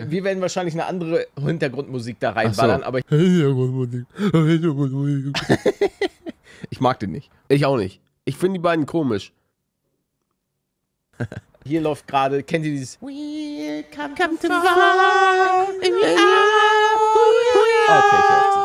Wir werden wahrscheinlich eine andere Hintergrundmusik da reinballern, so. aber ich, Hintergrundmusik. Hintergrundmusik. ich mag den nicht. Ich auch nicht. Ich finde die beiden komisch. Hier läuft gerade, kennt ihr dieses Welcome come to Okay, ich hör auf zu singen.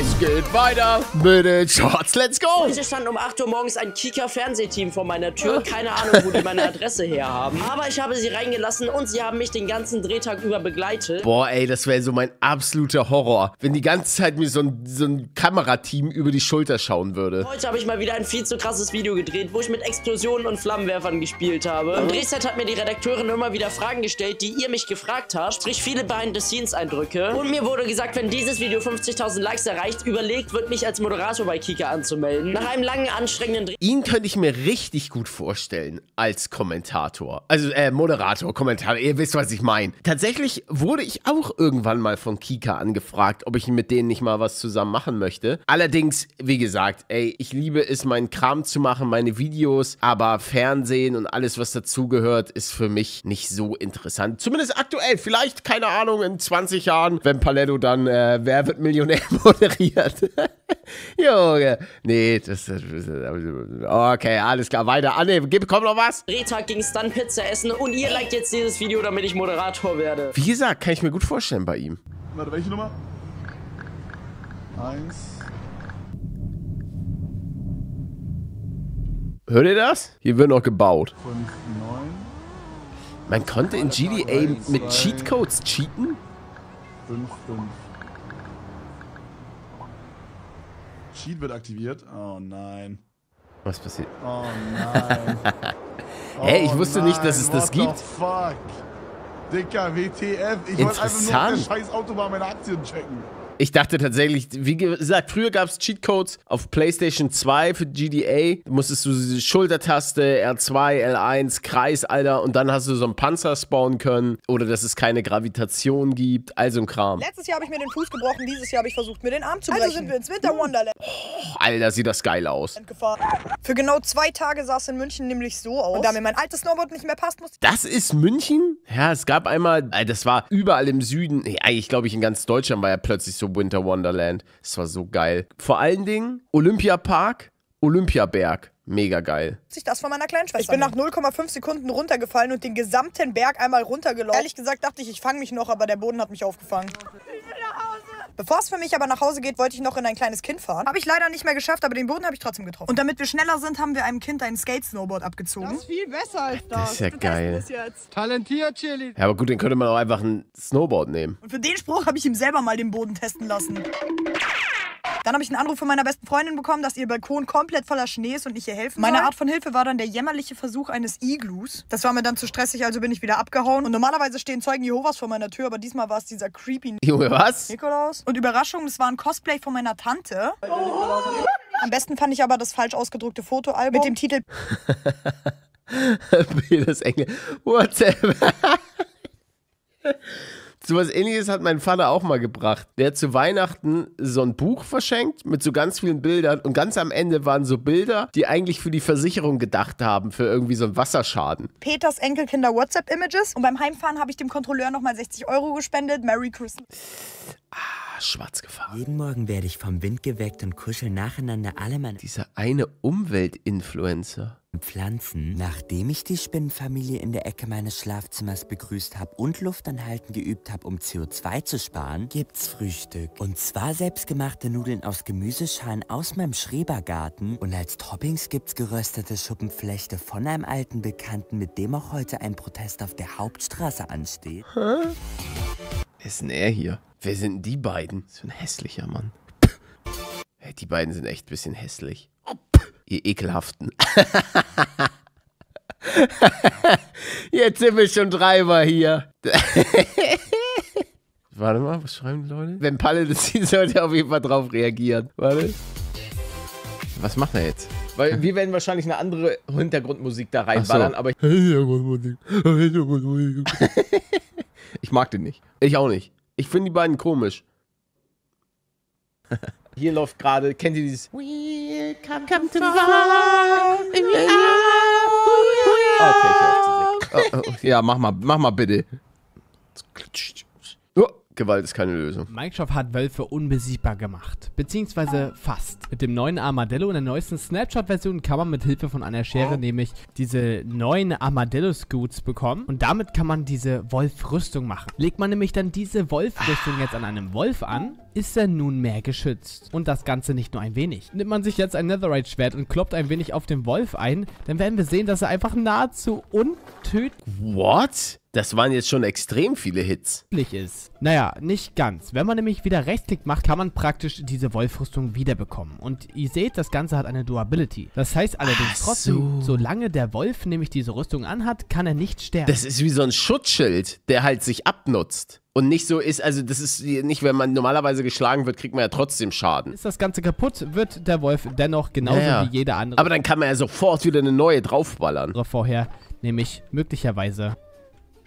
Es geht weiter mit den Shorts. Let's go! Heute stand um 8 Uhr morgens ein Kika-Fernsehteam vor meiner Tür. Keine Ahnung, wo die meine Adresse her haben. Aber ich habe sie reingelassen und sie haben mich den ganzen Drehtag über begleitet. Boah, ey, das wäre so mein absoluter Horror, wenn die ganze Zeit mir so ein, so ein Kamerateam über die Schulter schauen würde. Heute habe ich mal wieder ein viel zu krasses Video gedreht, wo ich mit Explosionen und Flammenwerfern gespielt habe. Im Drehset hat mir die Redakteurin immer wieder Fragen gestellt, die ihr mich gefragt habt, sprich viele Behind-the-Scenes-Eindrücke. Und mir wurde gesagt, wenn dieses Video 50.000 Likes erreicht, überlegt wird, mich als Moderator bei Kika anzumelden. Nach einem langen, anstrengenden Dreh Ihn könnte ich mir richtig gut vorstellen als Kommentator. Also, äh, Moderator, Kommentator, ihr wisst, was ich meine. Tatsächlich wurde ich auch irgendwann mal von Kika angefragt, ob ich mit denen nicht mal was zusammen machen möchte. Allerdings, wie gesagt, ey, ich liebe es, meinen Kram zu machen, meine Videos, aber Fernsehen und alles, was dazugehört, ist für mich nicht so interessant. Zumindest aktuell. Vielleicht, keine Ahnung, in 20 Jahren, wenn Paletto dann äh, Wer wird Millionär moderiert. Junge. Nee, das, das Okay, alles klar, weiter. Ah, nee, gib- kommt noch was? Drehtag ging es dann Pizza essen und ihr liked jetzt dieses Video, damit ich Moderator werde. Wie gesagt, kann ich mir gut vorstellen bei ihm. Warte, welche Nummer? Eins. Hört ihr das? Hier wird noch gebaut. Fünf, neun, Man konnte in GDA mit Cheatcodes cheaten? fünf, fünf. Cheat wird aktiviert. Oh nein. Was passiert? Oh nein. Hä, ich Oh wusste nicht, dass es das what gibt. The fuck? Dicker, WTF. Ich wollte einfach nur auf der scheiß Autobahn meine Aktien checken. Ich dachte tatsächlich, wie gesagt, früher gab es Cheatcodes auf PlayStation 2 für GDA. Da musstest du diese Schultertaste, R2, L1, Kreis, Alter, und dann hast du so einen Panzer spawnen können. Oder dass es keine Gravitation gibt. Also ein Kram. Letztes Jahr habe ich mir den Fuß gebrochen, dieses Jahr habe ich versucht, mir den Arm zu brechen. Also sind wir ins Winter Wonderland Alter, sieht das geil aus. Für genau zwei Tage sah es in München nämlich so aus. Und da mir mein altes Snowboard nicht mehr passt, musste Das ist München? Ja, es gab einmal, das war überall im Süden, eigentlich glaube ich in ganz Deutschland war ja plötzlich so Winter Wonderland. Das war so geil. Vor allen Dingen Olympiapark, Olympiaberg. Mega geil. ich das von meiner kleinen Schwester. Ich bin nach 0,5 Sekunden runtergefallen und den gesamten Berg einmal runtergelaufen. Ehrlich gesagt dachte ich, ich fange mich noch, aber der Boden hat mich aufgefangen. Bevor es für mich aber nach Hause geht, wollte ich noch in ein kleines Kind fahren. Habe ich leider nicht mehr geschafft, aber den Boden habe ich trotzdem getroffen. Und damit wir schneller sind, haben wir einem Kind ein Skate-Snowboard abgezogen. viel besser als das. Das ist ja geil. jetzt. Talentiert, Chili. Ja, aber gut, den könnte man auch einfach ein Snowboard nehmen. Und für den Spruch habe ich ihm selber mal den Boden testen lassen. Dann habe ich einen Anruf von meiner besten Freundin bekommen, dass ihr Balkon komplett voller Schnee ist und ich ihr helfen Meine Art von Hilfe war dann der jämmerliche Versuch eines Iglus. Das war mir dann zu stressig, also bin ich wieder abgehauen. Und normalerweise stehen Zeugen Jehovas vor meiner Tür, aber diesmal war es dieser creepy Junge, was? Nikolaus. Und Überraschung, es war ein Cosplay von meiner Tante. Am besten fand ich aber das falsch ausgedruckte Fotoalbum mit dem Titel das Engel. WhatsApp. So was ähnliches hat mein Vater auch mal gebracht. Der hat zu Weihnachten so ein Buch verschenkt mit so ganz vielen Bildern und ganz am Ende waren so Bilder, die eigentlich für die Versicherung gedacht haben, für irgendwie so einen Wasserschaden. Peters Enkelkinder WhatsApp-Images. Und beim Heimfahren habe ich dem Kontrolleur nochmal 60 Euro gespendet. Merry Christmas. Ah, schwarz gefahren. Jeden Morgen werde ich vom Wind geweckt und kuschel nacheinander alle meine Dieser eine Umweltinfluencer. Pflanzen, nachdem ich die Spinnenfamilie in der Ecke meines Schlafzimmers begrüßt habe und Luft anhalten geübt habe, um CO2 zu sparen, gibt's Frühstück. Und zwar selbstgemachte Nudeln aus Gemüseschalen aus meinem Schrebergarten und als Toppings gibt's geröstete Schuppenflechte von einem alten Bekannten, mit dem auch heute ein Protest auf der Hauptstraße ansteht. Wer ist denn er hier? Wer sind denn die beiden? So ein hässlicher Mann. Hey, die beiden sind echt ein bisschen hässlich. Ihr ekelhaften. Jetzt sind wir schon dreimal hier. Warte mal, was schreiben die Leute? Wenn Palle das sieht, sollte er auf jeden Fall drauf reagieren. Warte. Was macht er jetzt? Weil wir werden wahrscheinlich eine andere Hintergrundmusik da reinballern, aber ich, Hintergrundmusik. Hintergrundmusik. ich mag den nicht. Ich auch nicht. Ich finde die beiden komisch. Hier läuft gerade, kennt ihr dieses Welcome come to Okay, ich hör auf zu singen. Oh, oh, ja, mach mal, mach mal bitte. Oh, Gewalt ist keine Lösung. Minecraft hat Wölfe unbesiegbar gemacht. Beziehungsweise fast. Mit dem neuen Armadillo in der neuesten Snapshot-Version kann man mit Hilfe von einer Schere nämlich diese neuen Armadillo-Scoots bekommen. Und damit kann man diese Wolf-Rüstung machen. Legt man nämlich dann diese Wolf-Rüstung jetzt an einem Wolf an, ist er nunmehr geschützt. Und das Ganze nicht nur ein wenig. Nimmt man sich jetzt ein Netherite-Schwert und kloppt ein wenig auf den Wolf ein, dann werden wir sehen, dass er einfach nahezu untödlich What? Das waren jetzt schon extrem viele Hits. ist. Naja, nicht ganz. Wenn man nämlich wieder Rechtsklick macht, kann man praktisch diese Wolfrüstung wiederbekommen. Und ihr seht, das Ganze hat eine Durability. Das heißt allerdings Ach trotzdem, so. solange der Wolf nämlich diese Rüstung anhat, kann er nicht sterben. Das ist wie so ein Schutzschild, der halt sich abnutzt. Und nicht so ist, also das ist nicht, wenn man normalerweise geschlagen wird, kriegt man ja trotzdem Schaden. ist das Ganze kaputt, wird der Wolf dennoch genauso Ja, ja. wie jeder andere Aber dann kann man ja sofort wieder eine neue draufballern. vorher, nämlich möglicherweise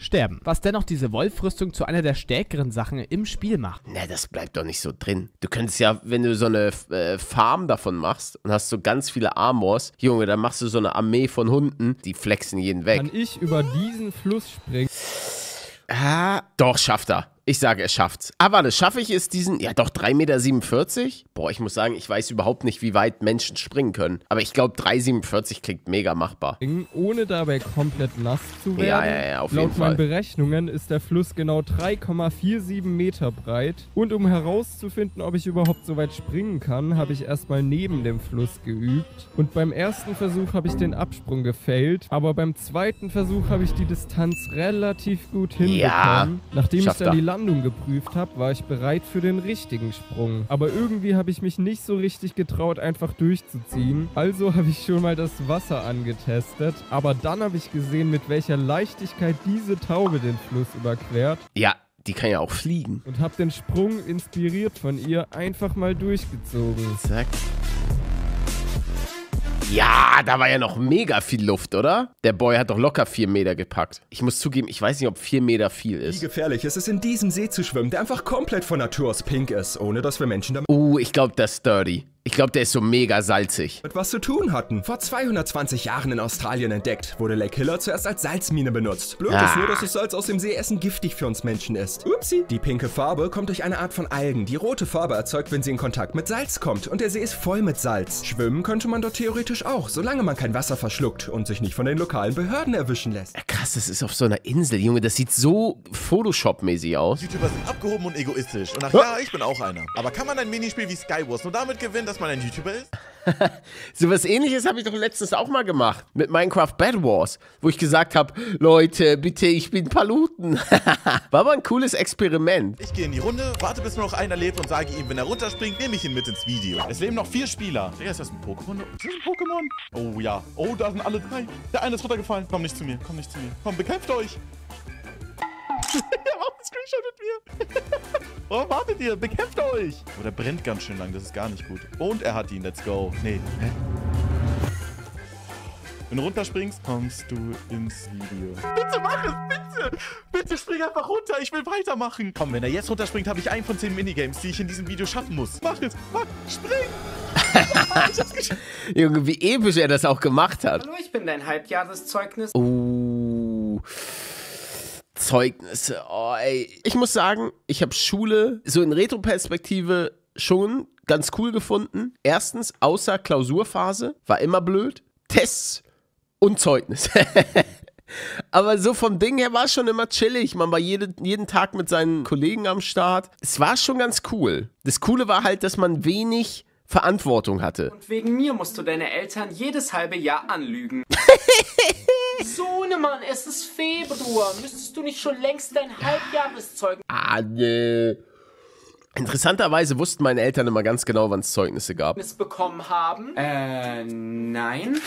sterben. Was dennoch diese Wolfrüstung zu einer der stärkeren Sachen im Spiel macht. Na, das bleibt doch nicht so drin. Du könntest ja, wenn du so eine äh, Farm davon machst und hast so ganz viele Armors, Junge, dann machst du so eine Armee von Hunden, die flexen jeden weg. Kann ich über diesen Fluss springen? Ah, doch, schafft er. Ich sage, er schafft's. Ah, warte, schaffe ich es diesen, ja doch, 3,47 Meter? Boah, ich muss sagen, ich weiß überhaupt nicht, wie weit Menschen springen können. Aber ich glaube, 3,47 klingt mega machbar. Ohne dabei komplett nass zu werden. Ja, ja, ja, auf Laut jeden meinen Fall. Berechnungen ist der Fluss genau 3,47 Meter breit. Und um herauszufinden, ob ich überhaupt so weit springen kann, habe ich erstmal neben dem Fluss geübt. Und beim ersten Versuch habe ich den Absprung gefailt. Aber beim zweiten Versuch habe ich die Distanz relativ gut hinbekommen. Ja, Nachdem ich dann die Landung geprüft habe, war ich bereit für den richtigen Sprung. Aber irgendwie habe ich mich nicht so richtig getraut, einfach durchzuziehen. Also habe ich schon mal das Wasser angetestet. Aber dann habe ich gesehen, mit welcher Leichtigkeit diese Taube den Fluss überquert. Ja, die kann ja auch fliegen. Und habe den Sprung, inspiriert von ihr, einfach mal durchgezogen. Zack. Ja, da war ja noch mega viel Luft, oder? Der Boy hat doch locker 4 Meter gepackt. Ich muss zugeben, ich weiß nicht, ob 4 Meter viel Wie ist. gefährlich ist es, in diesem See zu schwimmen, der einfach komplett von Natur aus pink ist, ohne dass wir Menschen damit Uh, ich glaube, das ist dirty. Ich glaube, der ist so mega salzig. was zu tun hatten. Vor 220 Jahren in Australien entdeckt, wurde Lake Hiller zuerst als Salzmine benutzt. Blöd Ah. ist nur, dass das Salz aus dem Seeessen giftig für uns Menschen ist. Upsi. Die pinke Farbe kommt durch eine Art von Algen, die rote Farbe erzeugt, wenn sie in Kontakt mit Salz kommt. Und der See ist voll mit Salz. Schwimmen könnte man dort theoretisch auch, solange man kein Wasser verschluckt und sich nicht von den lokalen Behörden erwischen lässt. Ja, krass, das ist auf so einer Insel, Junge. Das sieht so Photoshop-mäßig aus. YouTuber sind abgehoben und egoistisch. Und ach ja, ich bin auch einer. Aber kann man ein Minispiel wie Skywars nur damit gewinnen, dass man ein YouTuber ist? So was ähnliches habe ich doch letztens auch mal gemacht. Mit Minecraft Bad Wars. Wo ich gesagt habe, Leute, bitte, ich bin Paluten. War aber ein cooles Experiment. Ich gehe in die Runde, warte bis nur noch einer lebt und sage ihm, wenn er runterspringt, nehme ich ihn mit ins Video. Es leben noch vier Spieler. Digga, ist das ein Pokémon? Ist das ein Pokémon? Oh ja. Oh, da sind alle drei. Der eine ist runtergefallen. Komm nicht zu mir, komm nicht zu mir. Komm, bekämpft euch. er macht einen Screenshot mit mir. Warum wartet ihr? Bekämpft euch. Oh, der brennt ganz schön lang. Das ist gar nicht gut. Und er hat ihn. Let's go. Nee. Hä? Wenn du runterspringst, kommst du ins Video. Bitte mach es, bitte! Bitte spring einfach runter, ich will weitermachen. Komm, wenn er jetzt runterspringt, habe ich einen von zehn Minigames, die ich in diesem Video schaffen muss. Mach es, mach, spring! ich hab's geschafft. Junge, wie episch er das auch gemacht hat. Hallo, ich bin dein Halbjahreszeugnis. Oh. Zeugnisse. Oh, ey. Ich muss sagen, ich habe Schule so in Retroperspektive schon ganz cool gefunden. Erstens, außer Klausurphase, war immer blöd. Tests und Zeugnis. Aber so vom Ding her war es schon immer chillig. Man war jede, jeden Tag mit seinen Kollegen am Start. Es war schon ganz cool. Das Coole war halt, dass man wenig Verantwortung hatte. Und wegen mir musst du deine Eltern jedes halbe Jahr anlügen. Sohnemann, es ist Februar. Müsstest du nicht schon längst dein Halbjahreszeugnis Ah, nee. Interessanterweise wussten meine Eltern immer ganz genau, wann es Zeugnisse gab. bekommen haben? Äh, nein.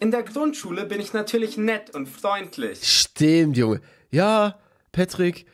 In der Grundschule bin ich natürlich nett und freundlich. Stimmt, Junge. Ja, Patrick,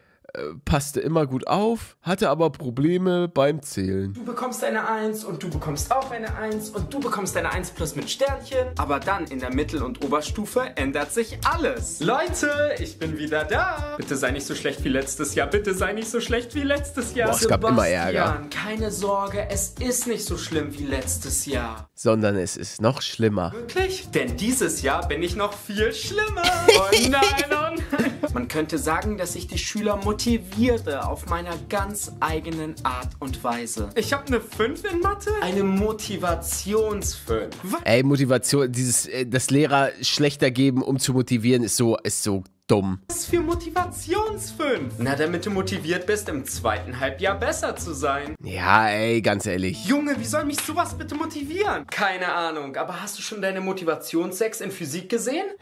passte immer gut auf, hatte aber Probleme beim Zählen. Du bekommst eine 1 und du bekommst auch eine 1 und du bekommst eine 1 plus mit Sternchen. Aber dann in der Mittel- und Oberstufe ändert sich alles. Leute, ich bin wieder da. Bitte sei nicht so schlecht wie letztes Jahr. Bitte sei nicht so schlecht wie letztes Jahr. Boah, es gab immer Ärger. Keine Sorge, es ist nicht so schlimm wie letztes Jahr. Sondern es ist noch schlimmer. Wirklich? Denn dieses Jahr bin ich noch viel schlimmer. Oh nein, oh nein. Man könnte sagen, dass ich die Schüler motiviere auf meiner ganz eigenen Art und Weise. Ich habe eine 5 in Mathe? Eine Motivationsfünf. Ey, Motivation, dieses, äh, das Lehrer schlechter geben, um zu motivieren, ist so, ist so dumm. Was für Motivationsfünf? Na, damit du motiviert bist, im zweiten Halbjahr besser zu sein. Ja, ey, ganz ehrlich. Junge, wie soll mich sowas bitte motivieren? Keine Ahnung, aber hast du schon deine Motivationsex in Physik gesehen?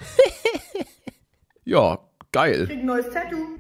Ja, geil. Krieg ein neues Tattoo.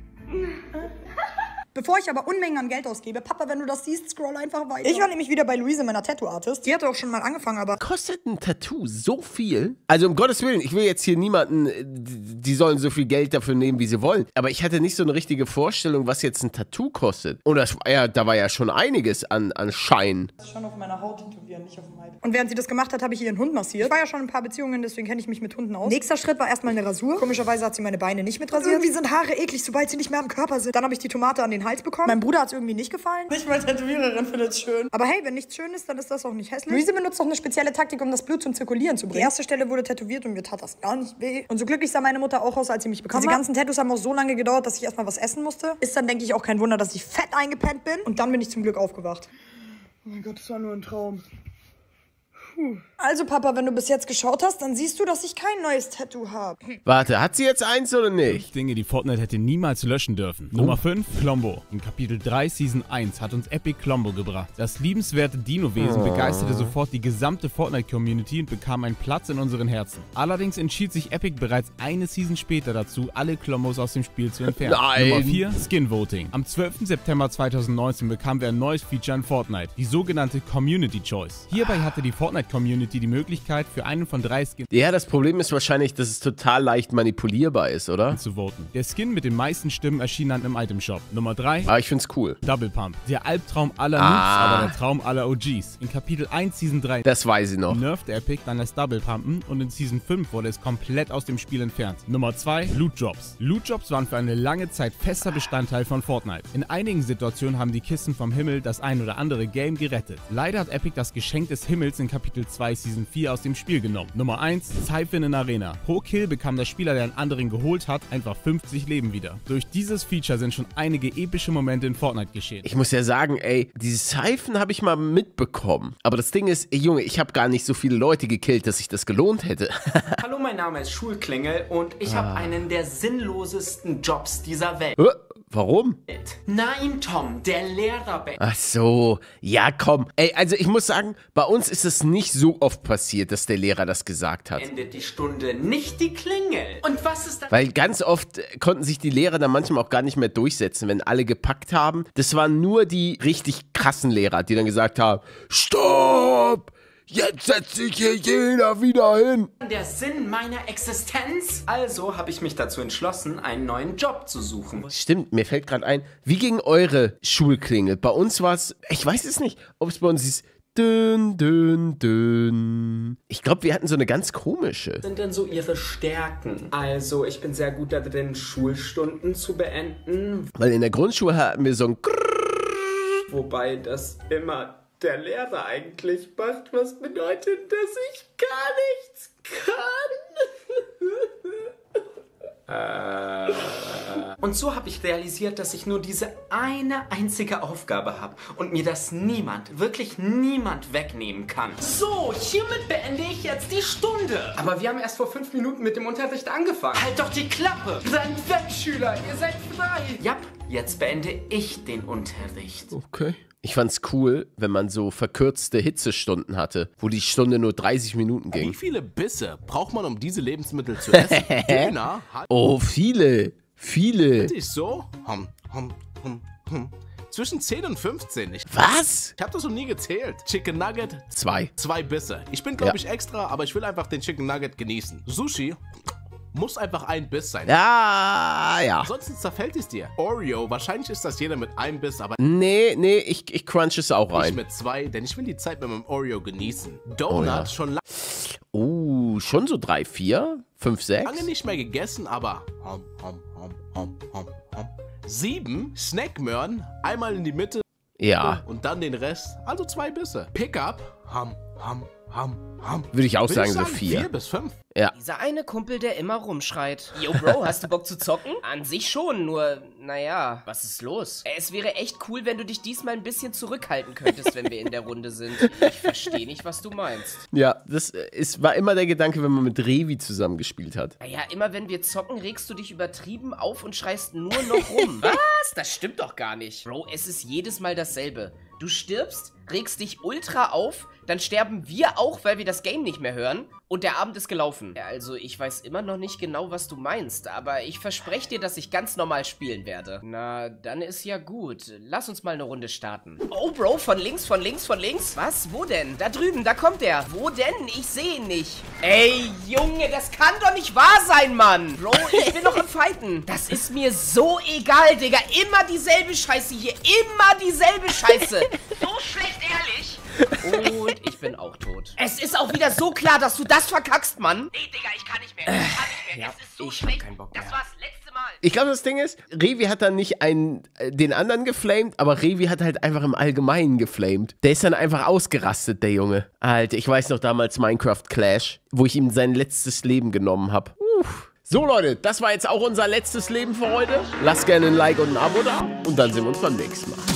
Bevor ich aber Unmengen an Geld ausgebe, Papa, wenn du das siehst, scroll einfach weiter. Ich war nämlich wieder bei Luise, meiner Tattoo-Artist. Die hatte auch schon mal angefangen, aber Kostet ein Tattoo so viel? Also um Gottes Willen, ich will jetzt hier niemanden, äh, die sollen so viel Geld dafür nehmen, wie sie wollen. Aber ich hatte nicht so eine richtige Vorstellung, was jetzt ein Tattoo kostet. Und das war ja, da war ja schon einiges an, an Schein. schon auf meiner Haut tätowieren, nicht auf dem Leib. Und während sie das gemacht hat, habe ich ihren Hund massiert. Ich war ja schon in ein paar Beziehungen, deswegen kenne ich mich mit Hunden aus. Nächster Schritt war erstmal eine Rasur. Komischerweise hat sie meine Beine nicht mit rasiert. Irgendwie sind Haare eklig, sobald sie nicht mehr am Körper sind. Dann habe ich die Tomate an den Hals bekommen. Mein Bruder hat es irgendwie nicht gefallen. Nicht mal Tätowiererin findet es schön. Aber hey, wenn nichts schön ist, dann ist das auch nicht hässlich. Luise benutzt auch eine spezielle Taktik, um das Blut zum Zirkulieren zu bringen. Die erste Stelle wurde tätowiert und mir tat das gar nicht weh. Und so glücklich sah meine Mutter auch aus, als sie mich bekam. Diese ganzen Tattoos haben auch so lange gedauert, dass ich erstmal was essen musste. Ist dann, denke ich, auch kein Wunder, dass ich fett eingepennt bin. Und dann bin ich zum Glück aufgewacht. Oh mein Gott, das war nur ein Traum. Also, Papa, wenn du bis jetzt geschaut hast, dann siehst du, dass ich kein neues Tattoo habe. Warte, hat sie jetzt eins oder nicht? Dinge, die Fortnite hätte niemals löschen dürfen. Nummer 5, Klombo. In Kapitel 3, Season 1 hat uns Epic Klombo gebracht. Das liebenswerte Dino-Wesen begeisterte sofort die gesamte Fortnite-Community und bekam einen Platz in unseren Herzen. Allerdings entschied sich Epic bereits eine Season später dazu, alle Klombos aus dem Spiel zu entfernen. Nein. Nummer 4, Skin Voting. Am 12. September 2019 bekamen wir ein neues Feature in Fortnite, die sogenannte Community Choice. Hierbei hatte die Fortnite-Community die Möglichkeit, für einen von drei Skins Ja, das Problem ist wahrscheinlich, dass es total leicht manipulierbar ist, oder? zu voten. Der Skin mit den meisten Stimmen erschien dann im Item Shop. Nummer 3, Aber ich find's cool. Double Pump. Der Albtraum aller Noobs, Ah. aber der Traum aller OGs. In Kapitel 1 Season 3 Das weiß ich noch. nerft Epic dann das Double Pumpen und in Season 5 wurde es komplett aus dem Spiel entfernt. Nummer 2, Loot Drops. Loot Drops waren für eine lange Zeit fester Bestandteil von Fortnite. In einigen Situationen haben die Kisten vom Himmel das ein oder andere Game gerettet. Leider hat Epic das Geschenk des Himmels in Kapitel 2 Season 4 aus dem Spiel genommen. Nummer 1, Siphon in Arena. Pro Kill bekam der Spieler, der einen anderen geholt hat, einfach 50 Leben wieder. Durch dieses Feature sind schon einige epische Momente in Fortnite geschehen. Ich muss ja sagen, ey, diese Seifen habe ich mal mitbekommen. Aber das Ding ist, ey, Junge, ich habe gar nicht so viele Leute gekillt, dass sich das gelohnt hätte. Hallo, mein Name ist Schulklingel und ich habe einen der sinnlosesten Jobs dieser Welt. Äh, Warum? Nein, Tom, der Lehrer Ach so, ja komm. Ey, also ich muss sagen, bei uns ist es nicht so oft passiert, dass der Lehrer das gesagt hat. die Stunde, nicht die Klingel. Und was ist das? Weil ganz oft äh, konnten sich die Lehrer dann manchmal auch gar nicht mehr durchsetzen, wenn alle gepackt haben. Das waren nur die richtig krassen Lehrer, die dann gesagt haben, Stopp! Jetzt setzt sich hier jeder wieder hin. Der Sinn meiner Existenz? Also habe ich mich dazu entschlossen, einen neuen Job zu suchen. Stimmt, mir fällt gerade ein, wie ging eure Schulklingel? Bei uns war es, ich weiß es nicht, ob es bei uns ist, dünn, dünn, dünn. Ich glaube, wir hatten so eine ganz komische. Was sind denn so Ihre Stärken? Also, ich bin sehr gut darin, Schulstunden zu beenden, Weil in der Grundschule hatten wir so ein wobei das immer der Lehrer eigentlich macht, was bedeutet, dass ich gar nichts kann. Äh. Und so habe ich realisiert, dass ich nur diese eine einzige Aufgabe habe und mir das niemand, wirklich niemand wegnehmen kann. So, hiermit beende ich jetzt die Stunde. Aber wir haben erst vor fünf Minuten mit dem Unterricht angefangen. Halt doch die Klappe! Seid weg, Schüler! Ihr seid frei! Ja, jetzt beende ich den Unterricht. Okay. Ich fand's cool, wenn man so verkürzte Hitzestunden hatte, wo die Stunde nur 30 Minuten Wie ging. viele Bisse braucht man, um diese Lebensmittel zu essen? Döner hat Oh, viele. Viele. ich so hum, hum, hum, hum. zwischen 10 und 15. Ich, Was? Ich habe das noch nie gezählt. Chicken Nugget, Zwei. zwei Bisse. Ich bin, glaube Ja. ich, extra, aber ich will einfach den Chicken Nugget genießen. Sushi, muss einfach ein Biss sein. Ja, ja. Ansonsten zerfällt es dir. Oreo, wahrscheinlich ist das jeder mit einem Biss, aber Nee, nee, ich, ich crunch es auch ich rein. mit zwei, denn ich will die Zeit mit meinem Oreo genießen. Donut Oh ja. schon la- Oh, schon so drei, vier, fünf, sechs? lange nicht mehr gegessen, aber hom, hom, hom, hom, hom, hom. Sieben Snackmöhren, einmal in die Mitte Ja, und dann den Rest, also zwei Bisse. Pickup, ham, ham, ham, ham. würde ich auch sagen, ich so vier. Vier bis fünf. Ja. Dieser eine Kumpel, der immer rumschreit. Yo, Bro, hast du Bock zu zocken? An sich schon, nur, naja, was ist los? Es wäre echt cool, wenn du dich diesmal ein bisschen zurückhalten könntest, wenn wir in der Runde sind. Ich verstehe nicht, was du meinst. Ja, das äh, ist, war immer der Gedanke, wenn man mit Revi zusammen gespielt hat. Naja, immer wenn wir zocken, regst du dich übertrieben auf und schreist nur noch rum. Was? Das stimmt doch gar nicht. Bro, es ist jedes Mal dasselbe. Du stirbst, regst dich ultra auf, dann sterben wir auch, weil wir das Game nicht mehr hören und der Abend ist gelaufen. Ja, Also, ich weiß immer noch nicht genau, was du meinst, aber ich verspreche dir, dass ich ganz normal spielen werde. Na, dann ist ja gut. Lass uns mal eine Runde starten. Oh, Bro, von links, von links, von links? Was? Wo denn? Da drüben, da kommt er. Wo denn? Ich sehe ihn nicht. Ey, Junge, das kann doch nicht wahr sein, Mann. Bro, ich bin noch am Fighten. Das ist mir so egal, Digga. Immer dieselbe Scheiße hier. Immer dieselbe Scheiße. So schlecht, ehrlich. Und ich bin auch tot. Es ist auch wieder so klar, dass du das verkackst, Mann. Nee, Digga, ich kann nicht mehr. Ich kann nicht mehr. Ja, ich hab keinen Bock mehr. Das war's letzte Mal. Ich glaube, das Ding ist, Revi hat dann nicht einen, äh, den anderen geflamed, aber Revi hat halt einfach im Allgemeinen geflamed. Der ist dann einfach ausgerastet, der Junge. Alter, ich weiß noch damals Minecraft Clash, wo ich ihm sein letztes Leben genommen habe. So Leute, das war jetzt auch unser letztes Leben für heute. Lasst gerne ein Like und ein Abo da und dann sehen wir uns beim nächsten Mal.